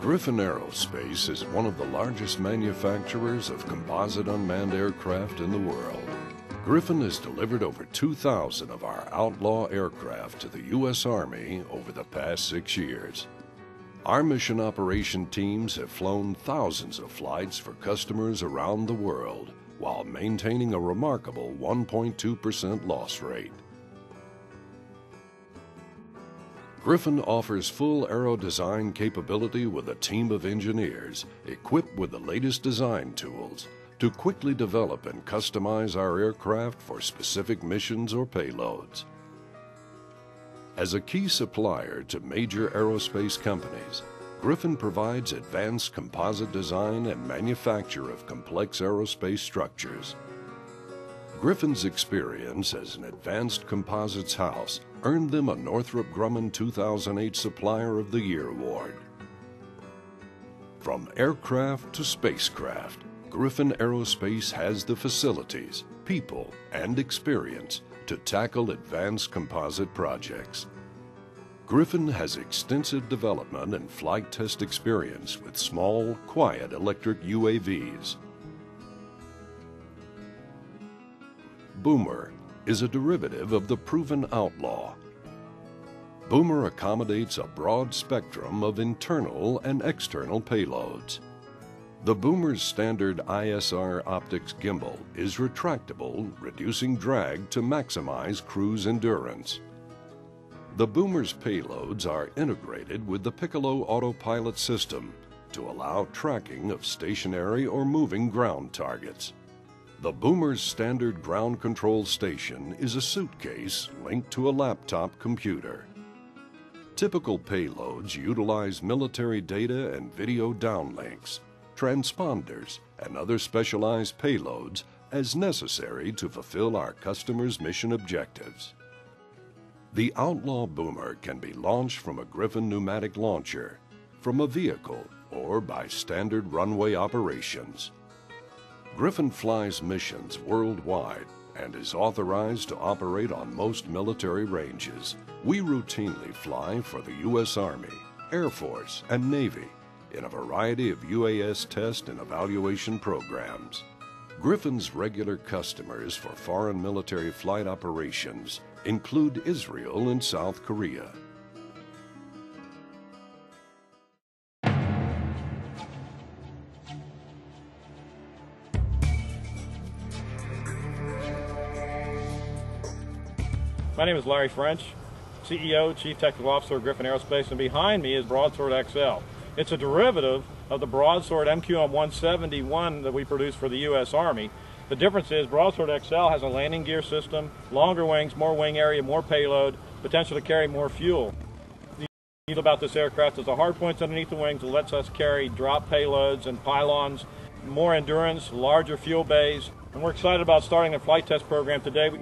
Griffon Aerospace is one of the largest manufacturers of composite unmanned aircraft in the world. Griffon has delivered over 2,000 of our outlaw aircraft to the U.S. Army over the past six years. Our mission operation teams have flown thousands of flights for customers around the world while maintaining a remarkable 1.2% loss rate. Griffon offers full aero design capability with a team of engineers equipped with the latest design tools to quickly develop and customize our aircraft for specific missions or payloads. As a key supplier to major aerospace companies, Griffon provides advanced composite design and manufacture of complex aerospace structures. Griffon's experience as an advanced composites house earned them a Northrop Grumman 2008 Supplier of the Year award. From aircraft to spacecraft, Griffon Aerospace has the facilities, people, and experience to tackle advanced composite projects. Griffon has extensive development and flight test experience with small, quiet electric UAVs. Boomer is a derivative of the proven Outlaw. Boomer accommodates a broad spectrum of internal and external payloads. The Boomer's standard ISR optics gimbal is retractable, reducing drag to maximize cruise endurance. The Boomer's payloads are integrated with the Piccolo autopilot system to allow tracking of stationary or moving ground targets. The Boomer's standard ground control station is a suitcase linked to a laptop computer. Typical payloads utilize military data and video downlinks, transponders, and other specialized payloads as necessary to fulfill our customers' mission objectives. The Outlaw Boomer can be launched from a Griffon pneumatic launcher, from a vehicle, or by standard runway operations. Griffon flies missions worldwide and is authorized to operate on most military ranges. We routinely fly for the U.S. Army, Air Force, and Navy in a variety of UAS test and evaluation programs. Griffon's regular customers for foreign military flight operations include Israel and South Korea. My name is Larry French, CEO, Chief Technical Officer of Griffon Aerospace, and behind me is Broadsword XL. It's a derivative of the Broadsword MQM 171 that we produce for the U.S. Army. The difference is Broadsword XL has a landing gear system, longer wings, more wing area, more payload, potential to carry more fuel. The neat about this aircraft is the hard points underneath the wings that lets us carry drop payloads and pylons, more endurance, larger fuel bays, and we're excited about starting the flight test program today.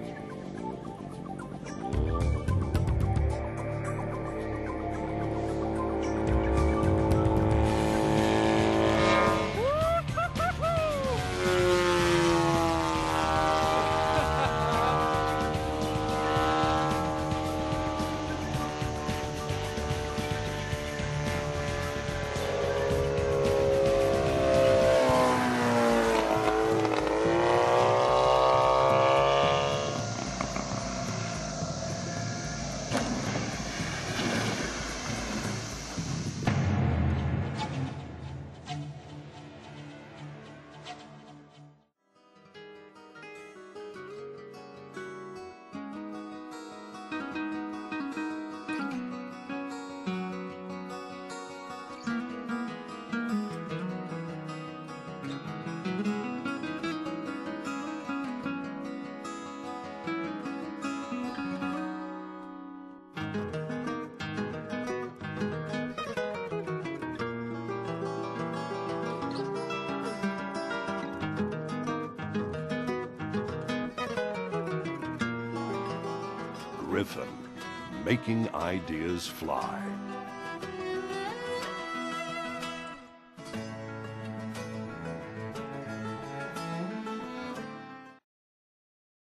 Griffon, making ideas fly.